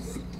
Yes.